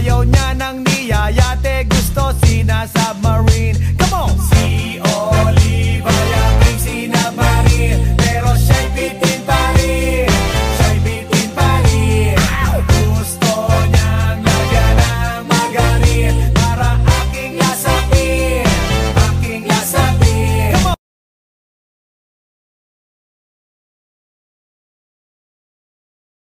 Ayaw niya nang